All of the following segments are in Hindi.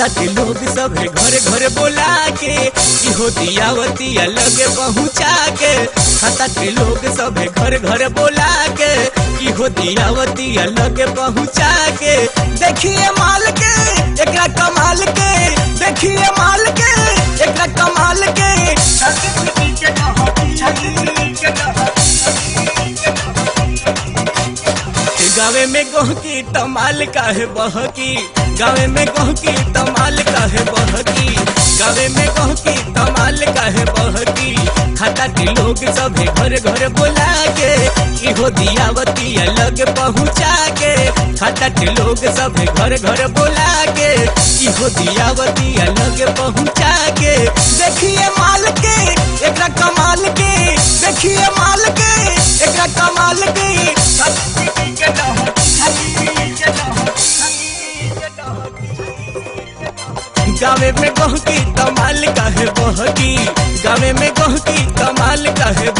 के लोग सब घर घर बोला के इहो दियावतिया लगे पहुँचा के के लोग सब घर घर बोला के इहो दियावतिया लगे पहुँचा के देखिए गावे में गोहकी तमाल काहे बहकी गावे में गोहकी तमाल काहे बहकी गावे में गोहकी तमाल काहे बहकी खाता के लोग सब घर घर बोला के इहो दियावती अलग पहुँचा के खाता के लोग सब घर घर बोला के इहो दियावती अलग पहुँचा के देखिए माल के एकरा कमाल के देखिए माल के बहकी गावे में गहकी कमाल काहे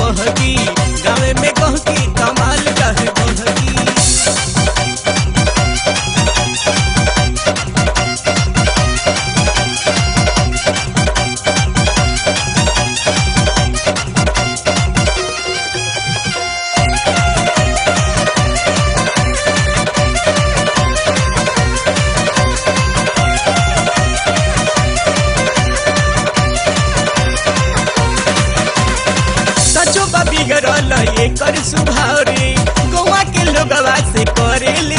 एकर सुभाव गोवा के लोग लोगवा से करेल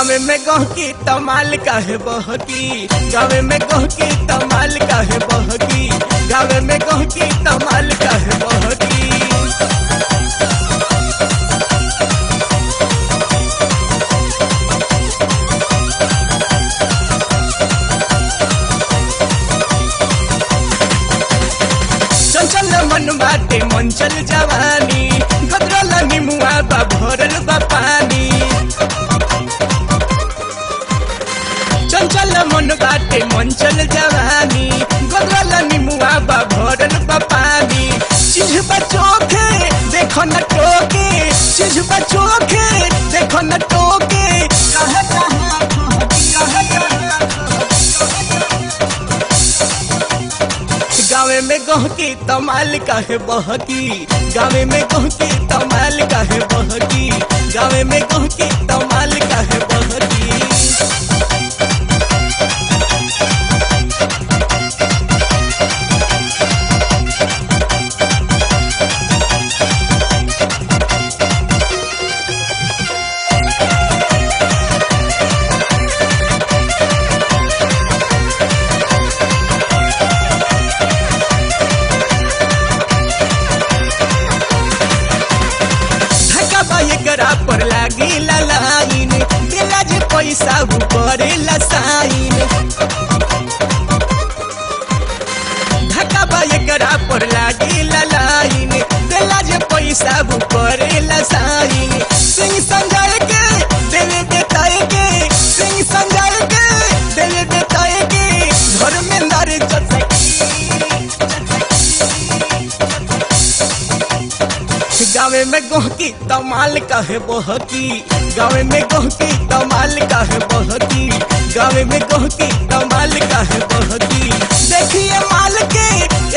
गावे में गहकी तमाल काहे बहकी गावे में गहकी तमाल काहे बहकी गावे में गहकी तमाल काहे बहकी चंचल मन बाटे, मंचल जवानी। देखो न टोके चीज़ बचोखे देखो न टोके गावे में गहकी तमाल काहे बहकी गावे में गहकी तमाल काहे बहकी गावे में गहकी तमाल पर लागी लाइन जे पैसा ऊपर लसाइन एकरा पर लागी लाइन देला जे पैसा उ करेला गावे में गोहकी तमाल काहे बहकी गावे में गोहकी तमाल काहे बहकी गावे में गोहकी तमाल काहे बहकी देखिए माल के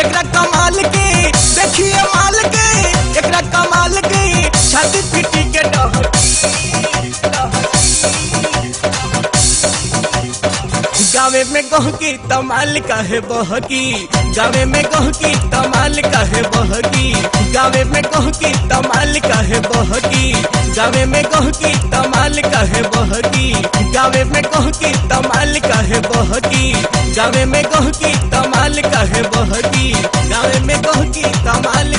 एकरा कमाल के देखिए माल के एकरा कमाल के छाती पीटी के गावे में गहकी तमाल काहे बहकी गावे में गहकी तमाल काहे बहकी गावे में कहकी दमाल कहे बहकी गावे में कहकी दमाल कहे बहकी गावे में कहकी दमाल कहे बहकी गावे में कहकी दमाल कहे बहकी गावे में कहकी दमाल